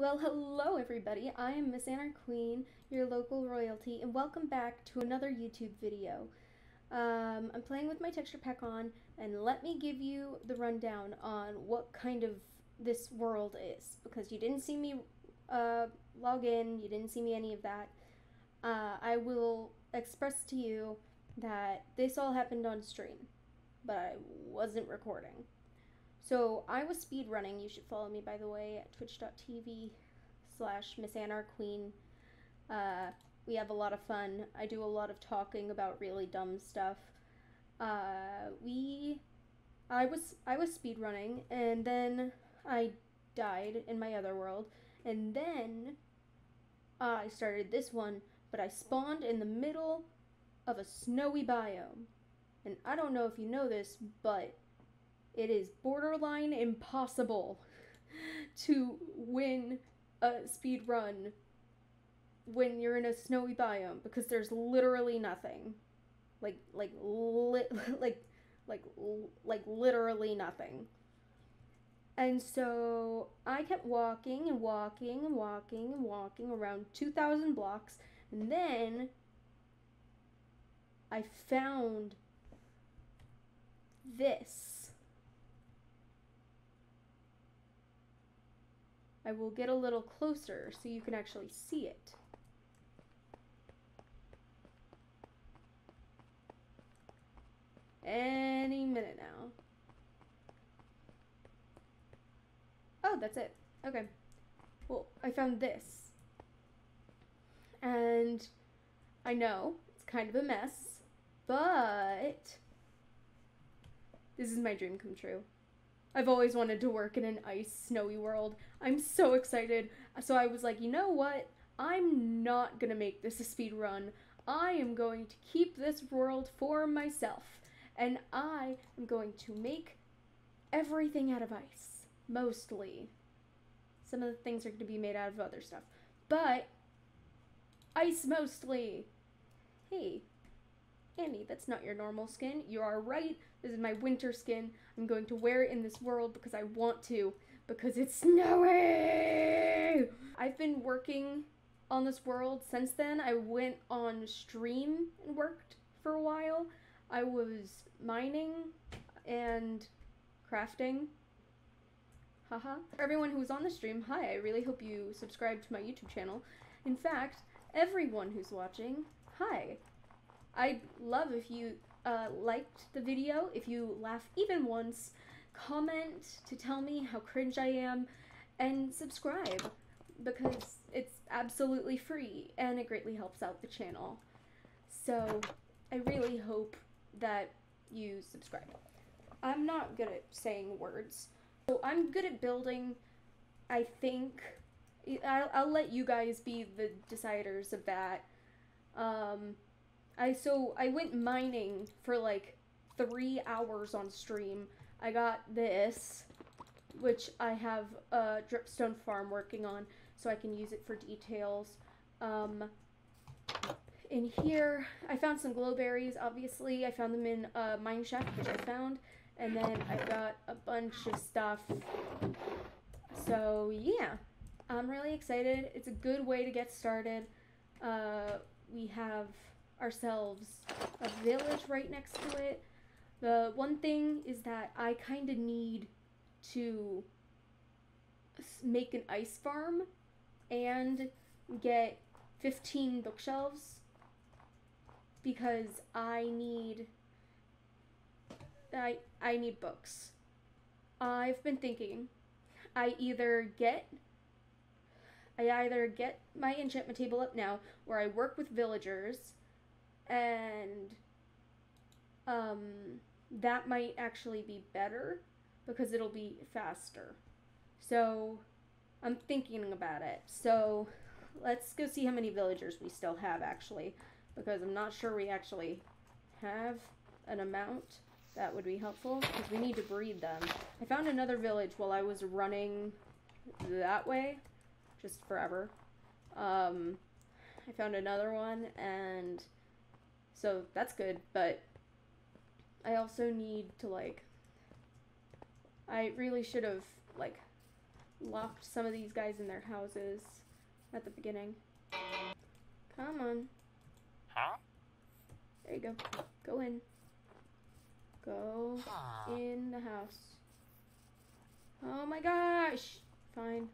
Well, hello everybody. I am Miss Anna Queen, your local royalty, and welcome back to another YouTube video. Um, I'm playing with my texture pack on, and let me give you the rundown on what kind of this world is, because you didn't see me uh, log in, you didn't see me any of that. Uh, I will express to you that this all happened on stream, but I wasn't recording. So I was speed running. You should follow me, by the way, at twitch.tv slash Miss Anna Queen. Uh, we have a lot of fun. I do a lot of talking about really dumb stuff. Uh, we, I was I was speed running, and then I died in my other world, and then I started this one, but I spawned in the middle of a snowy biome. And I don't know if you know this, but it is borderline impossible to win a speed run when you're in a snowy biome because there's literally nothing. Like like li- like like like literally nothing. And so I kept walking and walking and walking and walking around 2000 blocks and then I found this I will get a little closer so you can actually see it. Any minute now. Oh, that's it. Okay. Well, I found this. And I know it's kind of a mess, but this is my dream come true. I've always wanted to work in an ice snowy world. I'm so excited. So I was like, you know what? I'm not gonna make this a speed run. I am going to keep this world for myself. And I am going to make everything out of ice. Mostly. Some of the things are to be made out of other stuff. But, ice mostly. Hey, Annie, that's not your normal skin. You are right. This is my winter skin. I'm going to wear it in this world because I want to, because it's snowy! I've been working on this world since then. I went on stream and worked for a while. I was mining and crafting. Haha. For everyone who's on the stream, hi, I really hope you subscribe to my YouTube channel. In fact, everyone who's watching, hi. I'd love if you uh, liked the video, if you laugh even once, comment to tell me how cringe I am, and subscribe because it's absolutely free and it greatly helps out the channel. So I really hope that you subscribe. I'm not good at saying words. So I'm good at building. I think I'll, I'll let you guys be the deciders of that. Um, I so I went mining for like three hours on stream. I got this, which I have a dripstone farm working on, so I can use it for details. Um, in here, I found some glowberries. Obviously, I found them in a mine shaft, which I found, and then I got a bunch of stuff. So yeah, I'm really excited. It's a good way to get started. Uh, we have ourselves a village right next to it. The one thing is that I kind of need to make an ice farm and get 15 bookshelves because I need I I need books. I've been thinking I either get I either get my enchantment table up now where I work with villagers and um, that might actually be better because it'll be faster. So I'm thinking about it. So let's go see how many villagers we still have actually because I'm not sure we actually have an amount that would be helpful because we need to breed them. I found another village while I was running that way just forever. Um, I found another one and so that's good, but I also need to like I really should have like locked some of these guys in their houses at the beginning. Come on. Huh? There you go. Go in. Go in the house. Oh my gosh! Fine.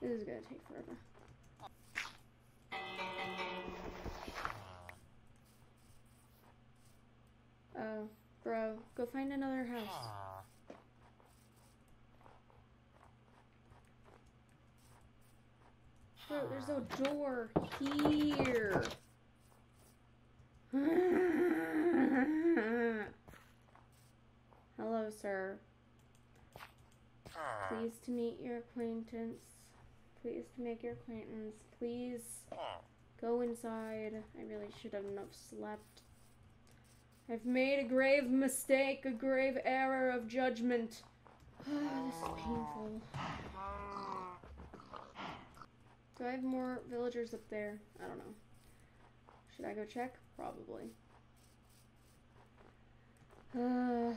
This is gonna take forever. Oh, bro, go find another house. Bro, there's no door here. Hello, sir. Pleased to meet your acquaintance. Pleased to make your acquaintance. Please go inside. I really should have enough slept. I've made a grave mistake, a grave error of judgment. this is painful. Do I have more villagers up there? I don't know. Should I go check? Probably. Uh,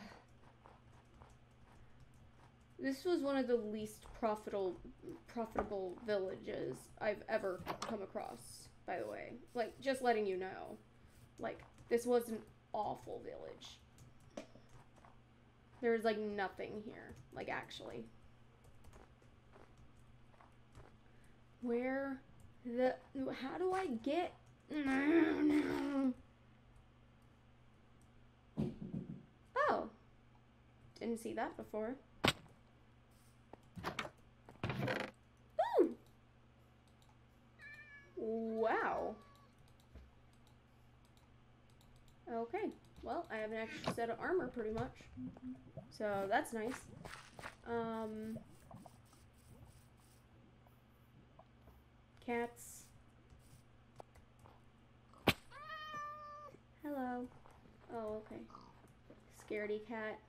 this was one of the least profitable profitable villages I've ever come across, by the way. Like, just letting you know. Like, this was an awful village. There was, like, nothing here. Like, actually. Where the... How do I get... no, no. Oh. Didn't see that before. Boom! Wow. Okay. Well, I have an extra set of armor pretty much. So that's nice. Um Cats. Hello. Oh, okay. Scaredy cat.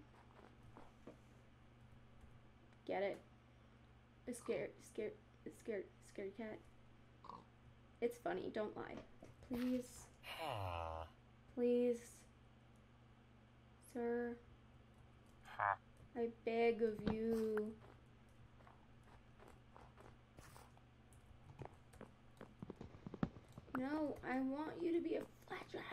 Get it? A scared, scared, scared, scared cat. It's funny. Don't lie. Please, please, sir. I beg of you. No, I want you to be a Fletcher.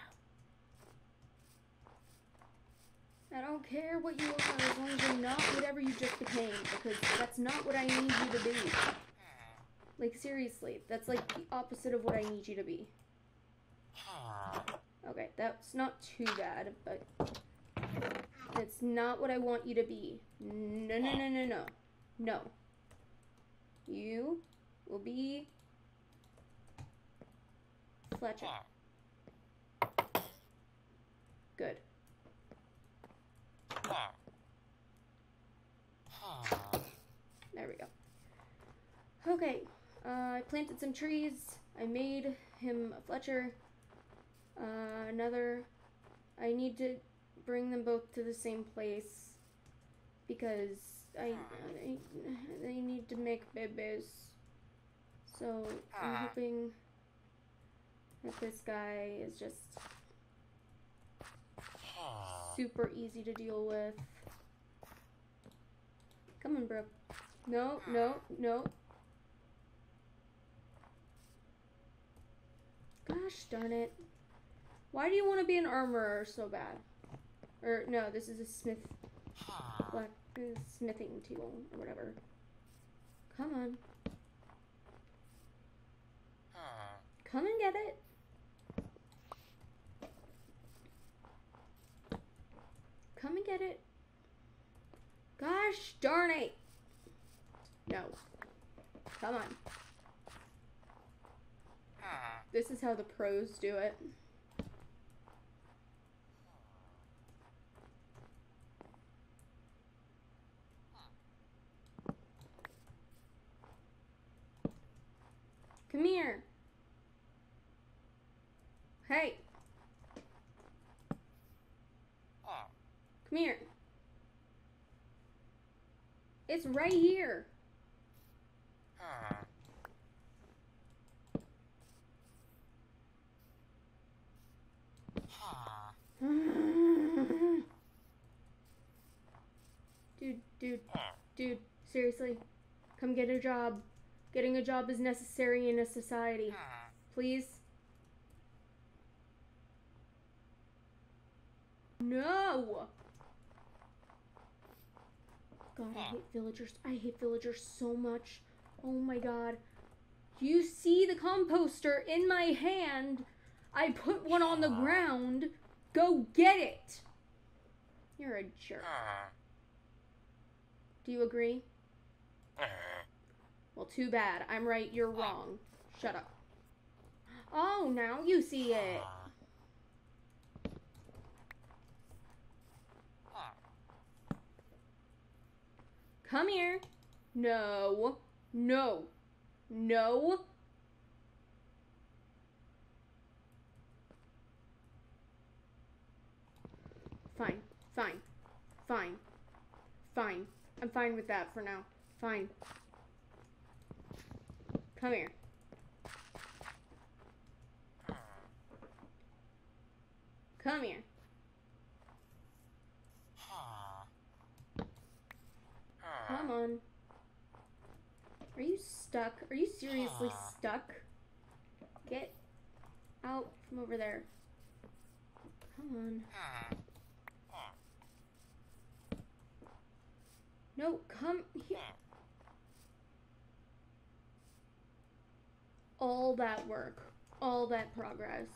I don't care what you are as long as you're not whatever you just became, because that's not what I need you to be. Like, seriously, that's like the opposite of what I need you to be. Okay, that's not too bad, but it's not what I want you to be. No, no, no, no, no. No. You will be Fletcher. Good. There we go. Okay, uh, I planted some trees. I made him a Fletcher. Uh, another. I need to bring them both to the same place because I, I they need to make babies. So I'm ah. hoping that this guy is just ah. super easy to deal with. Come on, bro. No, no, ah. no. Gosh darn it. Why do you want to be an armorer so bad? Or, no, this is a smith. Black uh, smithing tool, or whatever. Come on. Come and get it. Come and get it. Gosh darn it. No. Come on. This is how the pros do it. Come here. Hey. Ah. Come here. It's right here. Ah. Ah. dude, dude, dude, seriously. Come get a job. Getting a job is necessary in a society. Please? No! God, I hate villagers. I hate villagers so much. Oh my god. You see the composter in my hand? I put one on the ground. Go get it! You're a jerk. Do you agree? Well, too bad. I'm right, you're wrong. Shut up. Oh, now you see it. Come here. No. No. No. Fine. Fine. Fine. Fine. I'm fine with that for now. Fine. Come here. Come here. Come on. Are you stuck? Are you seriously stuck? Get out from over there. Come on. No, come here. All that work, all that progress.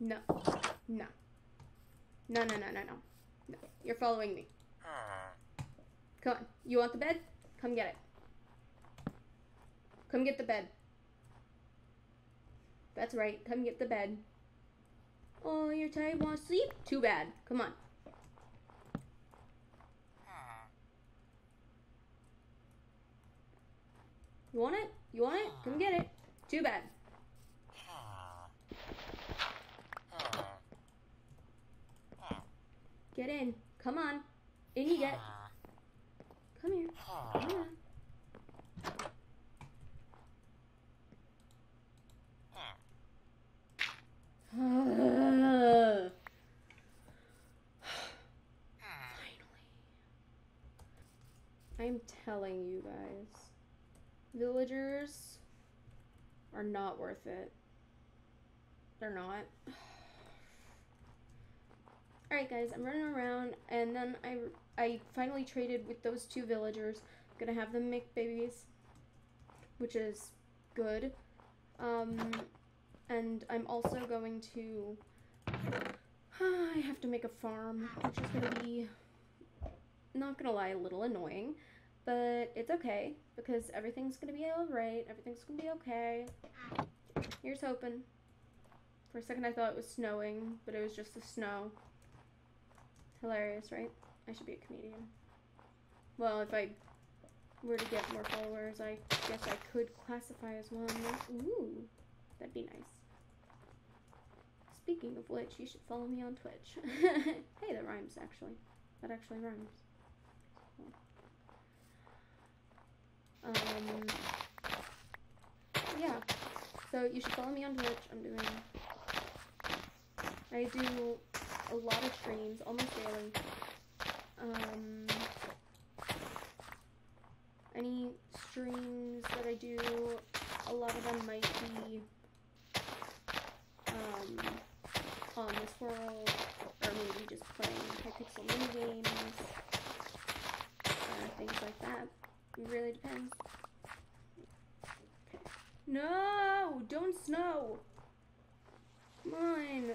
No. No. No, no, no, no, no. No. You're following me. Come on. You want the bed? Come get it. Come get the bed. That's right. Come get the bed. Oh, you're tired. Want to sleep? Too bad. Come on. You want it? You want it? Come get it. Too bad. Get in. Come on. In you get. Come here. Come on. Finally. I'm telling you guys, villagers are not worth it. They're not. Alright guys, I'm running around and then I, I finally traded with those two villagers. I'm gonna have them make babies, which is good. Um, and I'm also going to, I have to make a farm, which is gonna be, not gonna lie, a little annoying. But it's okay, because everything's gonna be alright, everything's gonna be okay. Here's hoping. For a second I thought it was snowing, but it was just the snow. Hilarious, right? I should be a comedian. Well, if I were to get more followers, I guess I could classify as one. Ooh, that'd be nice. Speaking of which, you should follow me on Twitch. hey, that rhymes, actually. That actually rhymes. Um, yeah. So you should follow me on Twitch. I'm doing... I do a lot of streams, almost daily. Um, any streams that I do, a lot of them might be um, on this world, or maybe just playing Hypixel mini games, uh, things like that. It really depends. No! Don't snow! Come on!